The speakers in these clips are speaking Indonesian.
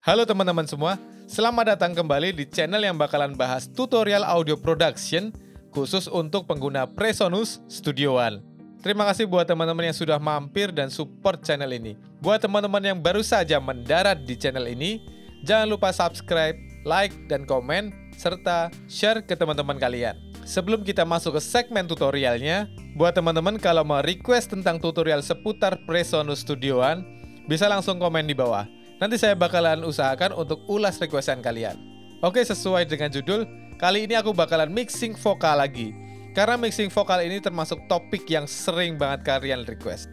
Halo teman-teman semua, selamat datang kembali di channel yang bakalan bahas tutorial audio production khusus untuk pengguna Presonus Studio One. Terima kasih buat teman-teman yang sudah mampir dan support channel ini. Buat teman-teman yang baru saja mendarat di channel ini, jangan lupa subscribe, like, dan komen, serta share ke teman-teman kalian. Sebelum kita masuk ke segmen tutorialnya, buat teman-teman kalau mau request tentang tutorial seputar Presonus Studio One, bisa langsung komen di bawah. Nanti saya bakalan usahakan untuk ulas requestan kalian. Oke, sesuai dengan judul, kali ini aku bakalan mixing vokal lagi. Karena mixing vokal ini termasuk topik yang sering banget kalian request.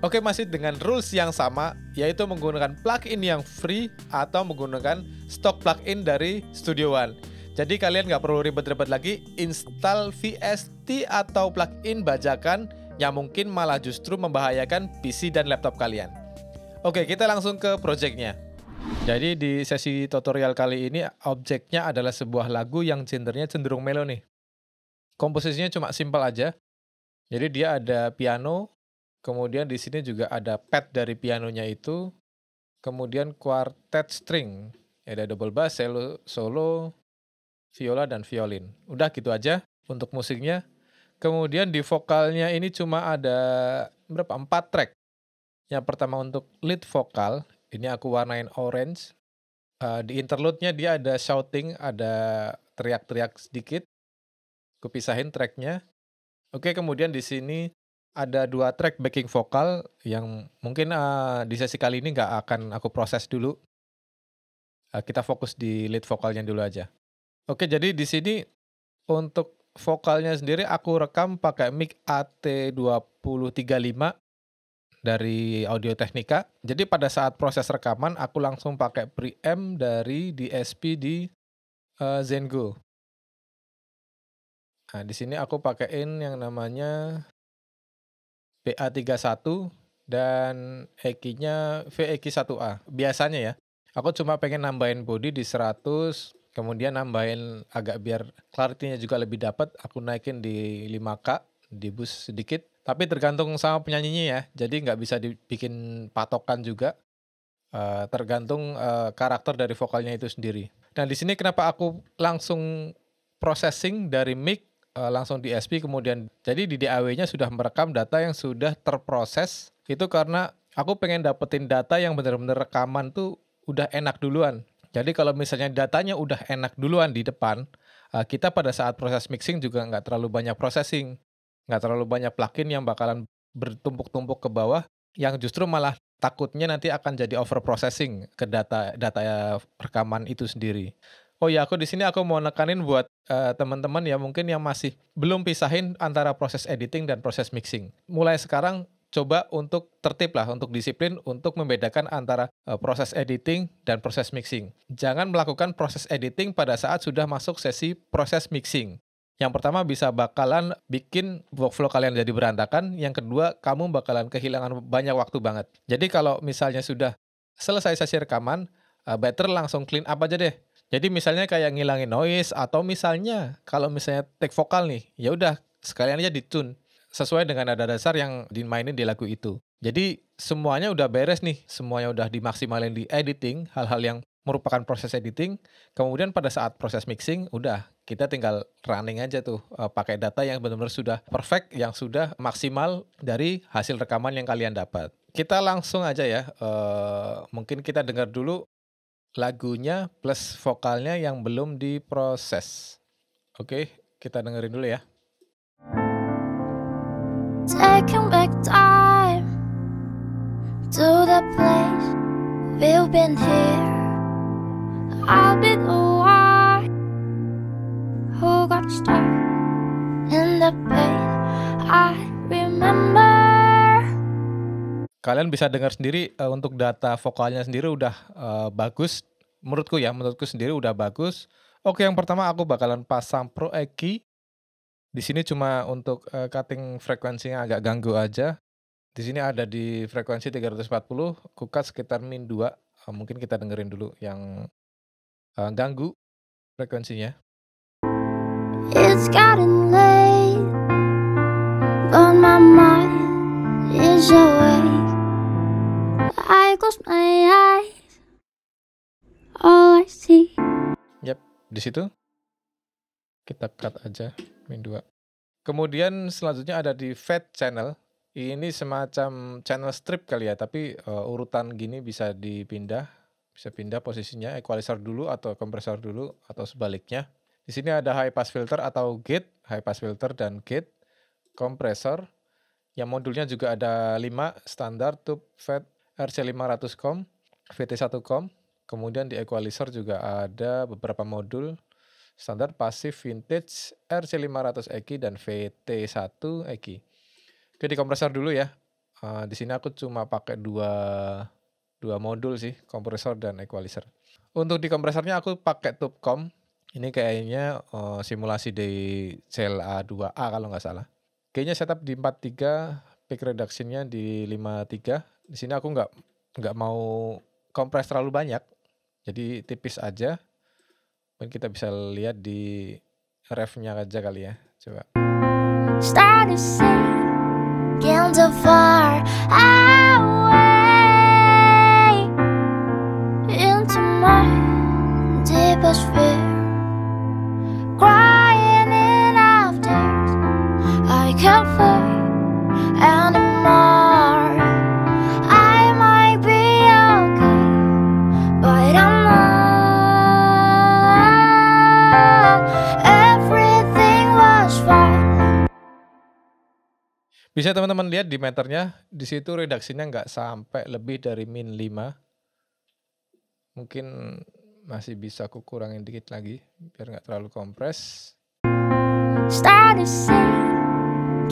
Oke, masih dengan rules yang sama, yaitu menggunakan plugin yang free atau menggunakan stock plugin dari Studio One. Jadi kalian nggak perlu ribet-ribet lagi install VST atau plugin bajakan yang mungkin malah justru membahayakan PC dan laptop kalian. Oke, kita langsung ke projectnya. Jadi di sesi tutorial kali ini objeknya adalah sebuah lagu yang gendernya cenderung melo nih. Komposisinya cuma simpel aja. Jadi dia ada piano, kemudian di sini juga ada pad dari pianonya itu, kemudian quartet string, ada double bass, solo, solo, viola dan violin. Udah gitu aja untuk musiknya. Kemudian di vokalnya ini cuma ada berapa? Empat track. Yang pertama untuk lead vokal, ini aku warnain orange. Uh, di interlude-nya dia ada shouting, ada teriak-teriak sedikit. Kupisahin tracknya. Oke, kemudian di sini ada dua track backing vokal yang mungkin uh, di sesi kali ini nggak akan aku proses dulu. Uh, kita fokus di lead vokalnya dulu aja. Oke, jadi di sini untuk vokalnya sendiri aku rekam pakai mic AT2035 dari Audio Technica. Jadi pada saat proses rekaman aku langsung pakai preamp dari DSP di uh, Zengo. Nah, di sini aku pakaiin yang namanya BA31 dan EQ-nya VEQ1A. Biasanya ya. Aku cuma pengen nambahin body di 100, kemudian nambahin agak biar clarity-nya juga lebih dapat, aku naikin di 5K, di boost sedikit tapi tergantung sama penyanyinya ya, jadi nggak bisa dibikin patokan juga. Uh, tergantung uh, karakter dari vokalnya itu sendiri. Nah di sini kenapa aku langsung processing dari mic uh, langsung di SP kemudian jadi di DAW-nya sudah merekam data yang sudah terproses itu karena aku pengen dapetin data yang benar-benar rekaman tuh udah enak duluan. Jadi kalau misalnya datanya udah enak duluan di depan, uh, kita pada saat proses mixing juga nggak terlalu banyak processing nggak terlalu banyak plugin yang bakalan bertumpuk-tumpuk ke bawah yang justru malah takutnya nanti akan jadi over processing ke data data rekaman itu sendiri. Oh ya, aku di sini aku mau nekanin buat uh, teman-teman ya mungkin yang masih belum pisahin antara proses editing dan proses mixing. Mulai sekarang coba untuk tertib lah, untuk disiplin untuk membedakan antara uh, proses editing dan proses mixing. Jangan melakukan proses editing pada saat sudah masuk sesi proses mixing. Yang pertama bisa bakalan bikin workflow kalian jadi berantakan. Yang kedua, kamu bakalan kehilangan banyak waktu banget. Jadi kalau misalnya sudah selesai sesi rekaman, uh, better langsung clean up aja deh. Jadi misalnya kayak ngilangin noise atau misalnya kalau misalnya take vokal nih, ya udah sekalian aja ditune sesuai dengan nada dasar yang dimainin di lagu itu. Jadi semuanya udah beres nih, semuanya udah dimaksimalin di editing, hal-hal yang merupakan proses editing. Kemudian pada saat proses mixing, udah kita tinggal running aja tuh uh, pakai data yang benar-benar sudah perfect, yang sudah maksimal dari hasil rekaman yang kalian dapat. Kita langsung aja ya, uh, mungkin kita dengar dulu lagunya plus vokalnya yang belum diproses. Oke, kita dengerin dulu ya. Taking back time to the place we've been here. I've been away who got stuck in the pain I remember. Kalian bisa dengar sendiri uh, untuk data vokalnya sendiri udah uh, bagus. Menurutku ya, menurutku sendiri udah bagus. Oke, yang pertama aku bakalan pasang Pro EQ. Di sini cuma untuk uh, cutting frekuensinya agak ganggu aja. Di sini ada di frekuensi 340, kukat sekitar min 2. Uh, mungkin kita dengerin dulu yang uh, ganggu frekuensinya. It's gotten late, but my mind is awake. I close my eyes, I see. Yap, di situ kita cut aja min 2. Kemudian selanjutnya ada di fade channel. Ini semacam channel strip kali ya, tapi uh, urutan gini bisa dipindah, bisa pindah posisinya equalizer dulu atau kompresor dulu atau sebaliknya. Di sini ada high pass filter atau gate, high pass filter dan gate, kompresor. Yang modulnya juga ada 5 standar tube fade RC500COM, VT1COM. Kemudian di equalizer juga ada beberapa modul standar pasif vintage RC500 EQ dan VT1 EQ. Oke di kompresor dulu ya. Uh, di sini aku cuma pakai dua dua modul sih, kompresor dan equalizer. Untuk di kompresornya aku pakai Tubecom. Ini kayaknya uh, simulasi di CLA2A kalau nggak salah. Kayaknya setup di 43, peak reduction-nya di 53. Di sini aku nggak nggak mau kompres terlalu banyak. Jadi tipis aja. Mungkin kita bisa lihat di ref-nya aja kali ya. Coba. Start to away Bisa teman-teman lihat di meternya, di situ redaksinya nggak sampai lebih dari min 5. Mungkin masih bisa aku kurangin dikit lagi, biar nggak terlalu kompres. Start to sing,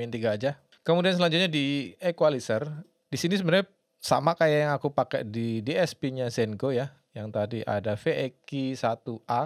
min 3 aja. Kemudian selanjutnya di equalizer. Di sini sebenarnya sama kayak yang aku pakai di DSP-nya Zenko ya. Yang tadi ada VEQ 1A.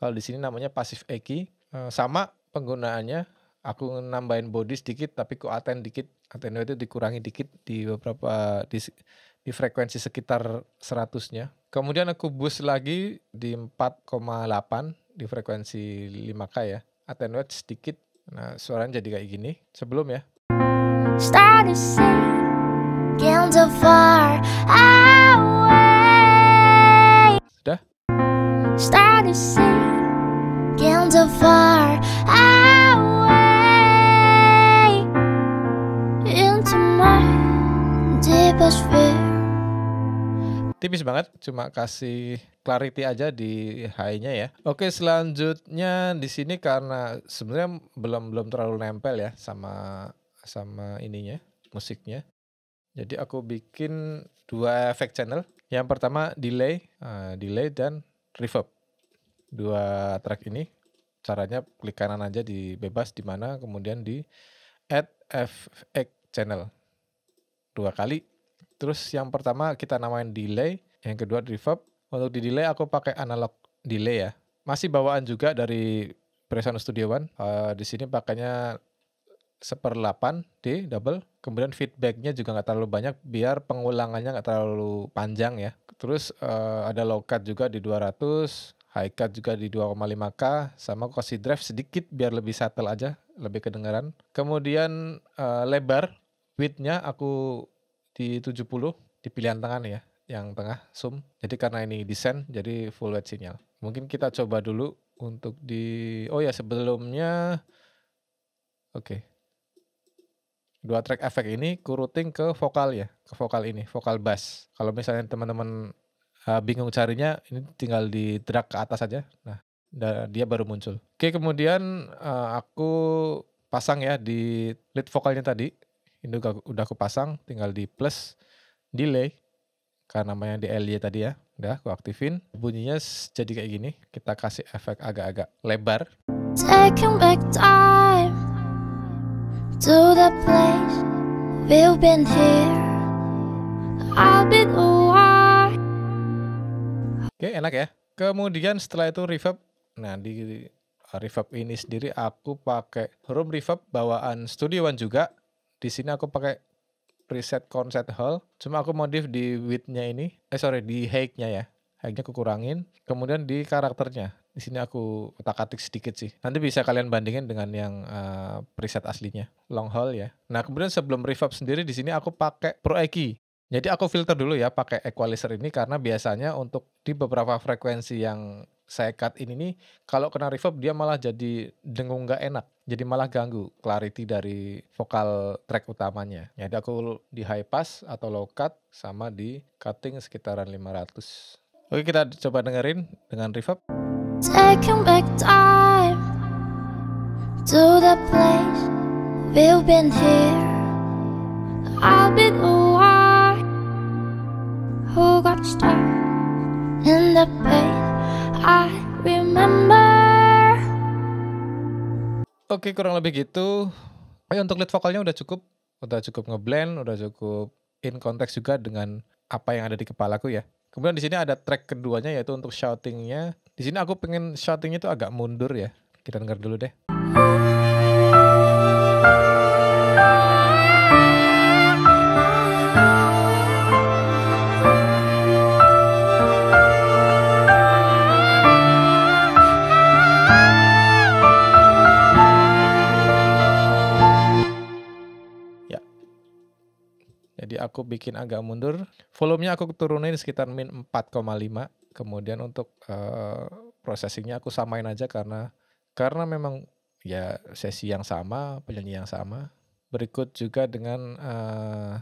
Kalau di sini namanya pasif EQ. Eh, sama penggunaannya. Aku nambahin body sedikit tapi ku aten dikit. Attenuate itu dikurangi dikit di beberapa di, di frekuensi sekitar 100-nya. Kemudian aku boost lagi di 4,8 di frekuensi 5K ya. Attenuate sedikit. Nah, suaranya jadi kayak gini. Sebelum ya. Start to sing, get so far away. Sudah? Start to sing, get so far away into my deepest fear. Tipis banget, cuma kasih clarity aja di high-nya ya. Oke, selanjutnya di sini karena sebenarnya belum belum terlalu nempel ya sama sama ininya, musiknya. Jadi aku bikin dua efek channel. Yang pertama delay, eh, delay dan reverb. Dua track ini caranya klik kanan aja di bebas di mana kemudian di add FX channel dua kali terus yang pertama kita namain delay yang kedua reverb. Untuk di delay aku pakai analog delay ya. Masih bawaan juga dari Presonus Studio One. Eh, di sini pakainya seperlapan D double. Kemudian feedbacknya juga nggak terlalu banyak biar pengulangannya nggak terlalu panjang ya. Terus eh, ada low cut juga di 200 high cut juga di 2,5K sama kasih drive sedikit biar lebih subtle aja lebih kedengaran kemudian eh, lebar widthnya aku di 70 di pilihan tengah ya yang tengah zoom. Jadi karena ini desain jadi full wide sinyal. Mungkin kita coba dulu untuk di oh ya sebelumnya oke. Dua track efek ini kuruting ke vokal ya ke vokal ini vokal bass. Kalau misalnya teman-teman uh, bingung carinya ini tinggal di drag ke atas aja. Nah dia baru muncul. Oke kemudian uh, aku pasang ya di lead vokalnya tadi ini udah, udah aku pasang tinggal di plus delay karena namanya di LY tadi ya udah aku aktifin bunyinya jadi kayak gini kita kasih efek agak-agak lebar Taking back time to the place we've been here. I've been away. Oke, enak ya. Kemudian setelah itu reverb. Nah, di reverb ini sendiri aku pakai room reverb bawaan Studio One juga. Di sini aku pakai preset Concert Hall. Cuma aku modif di width-nya ini. Eh sorry, di height-nya ya. Height-nya aku kurangin. Kemudian di karakternya. Di sini aku otak-atik sedikit sih. Nanti bisa kalian bandingin dengan yang uh, preset aslinya. Long haul ya. Nah, kemudian sebelum reverb sendiri di sini aku pakai Pro EQ. Jadi aku filter dulu ya pakai equalizer ini karena biasanya untuk di beberapa frekuensi yang saya cut ini nih kalau kena reverb dia malah jadi dengung nggak enak. Jadi malah ganggu clarity dari vokal track utamanya. Jadi aku di high pass atau low cut sama di cutting sekitaran 500. Oke kita coba dengerin dengan reverb. Taking back time to the place we've been here. I'll be the one who got stuck in the pain. I remember. Oke kurang lebih gitu. Oke untuk lead vokalnya udah cukup, udah cukup ngeblend, udah cukup in konteks juga dengan apa yang ada di kepalaku ya. Kemudian di sini ada track keduanya yaitu untuk shoutingnya. Di sini aku pengen shoutingnya itu agak mundur ya. Kita dengar dulu deh. Bikin agak mundur. Volumenya aku turunin sekitar min 4,5. Kemudian untuk uh, processingnya aku samain aja karena karena memang ya sesi yang sama, penyanyi yang sama. Berikut juga dengan uh,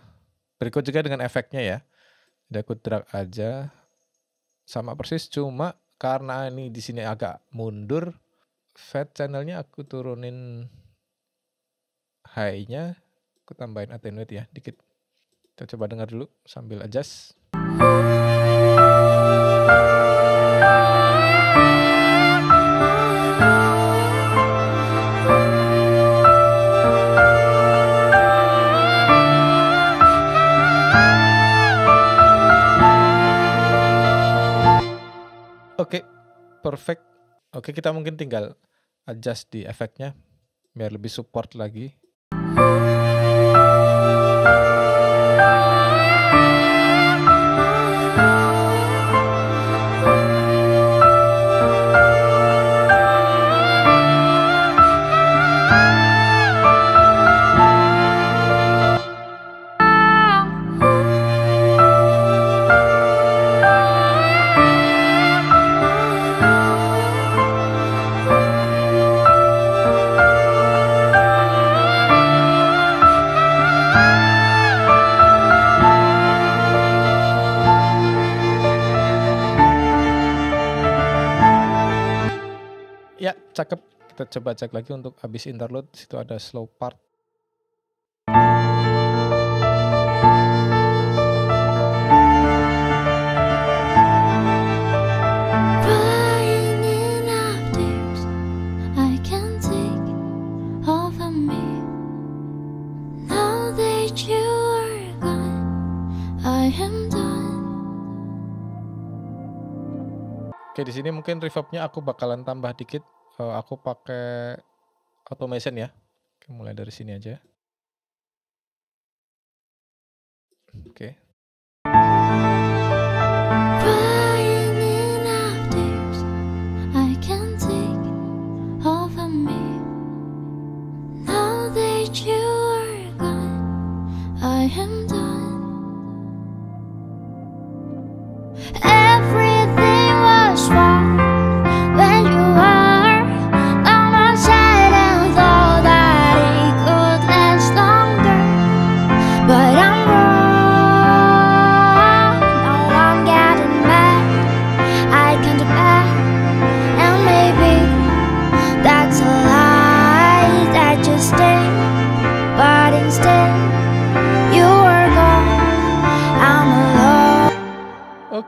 berikut juga dengan efeknya ya. Jadi aku drag aja sama persis cuma karena ini di sini agak mundur fat channelnya aku turunin high-nya aku tambahin attenuate ya dikit kita coba dengar dulu sambil adjust Oke, perfect. Oke, kita mungkin tinggal adjust di efeknya biar lebih support lagi. Coba cek lagi untuk habis interlude. Situ ada slow part. Oke, di sini mungkin reverbnya aku bakalan tambah dikit. Eh, aku pakai automation ya. Oke, mulai dari sini aja. Oke.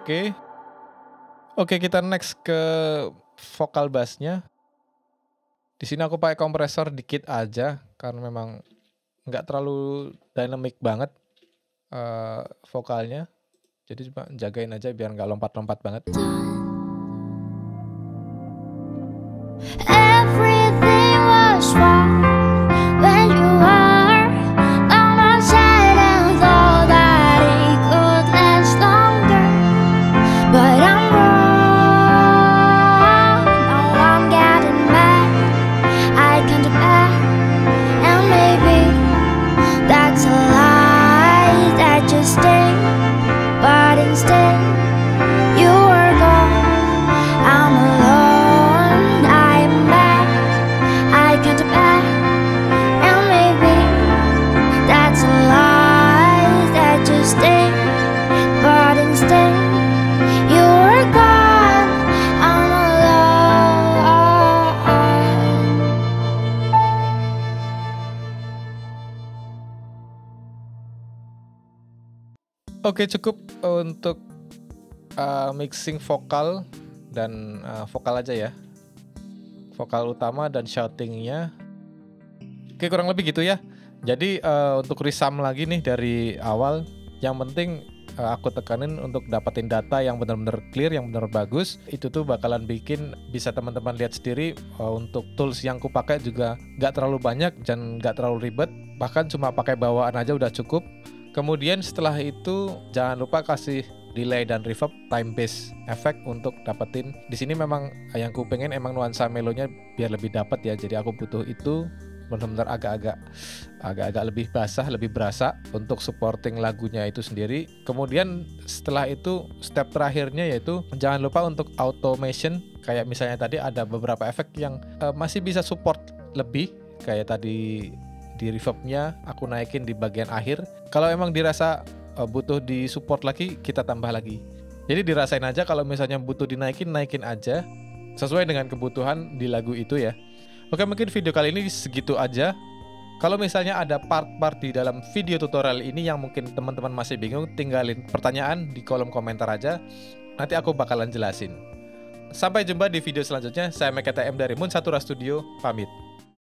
Oke. Oke, kita next ke vokal bassnya. Di sini aku pakai kompresor dikit aja karena memang nggak terlalu dynamic banget eh, vokalnya. Jadi cuma jagain aja biar nggak lompat-lompat banget. Every Oke cukup untuk uh, mixing vokal dan uh, vokal aja ya. Vokal utama dan shoutingnya. Oke kurang lebih gitu ya. Jadi uh, untuk resum lagi nih dari awal, yang penting uh, aku tekanin untuk dapetin data yang benar-benar clear, yang benar bagus. Itu tuh bakalan bikin bisa teman-teman lihat sendiri uh, untuk tools yang ku pakai juga nggak terlalu banyak dan nggak terlalu ribet. Bahkan cuma pakai bawaan aja udah cukup. Kemudian setelah itu jangan lupa kasih delay dan reverb time base efek untuk dapetin. Di sini memang yang ku pengen emang nuansa melonya biar lebih dapat ya. Jadi aku butuh itu benar-benar agak-agak agak-agak lebih basah, lebih berasa untuk supporting lagunya itu sendiri. Kemudian setelah itu step terakhirnya yaitu jangan lupa untuk automation. Kayak misalnya tadi ada beberapa efek yang uh, masih bisa support lebih. Kayak tadi di reverbnya aku naikin di bagian akhir. Kalau emang dirasa uh, butuh di support lagi kita tambah lagi. Jadi dirasain aja kalau misalnya butuh dinaikin naikin aja sesuai dengan kebutuhan di lagu itu ya. Oke mungkin video kali ini segitu aja. Kalau misalnya ada part-part di dalam video tutorial ini yang mungkin teman-teman masih bingung, tinggalin pertanyaan di kolom komentar aja. Nanti aku bakalan jelasin. Sampai jumpa di video selanjutnya. Saya MKTM dari Moon Satura Studio, pamit.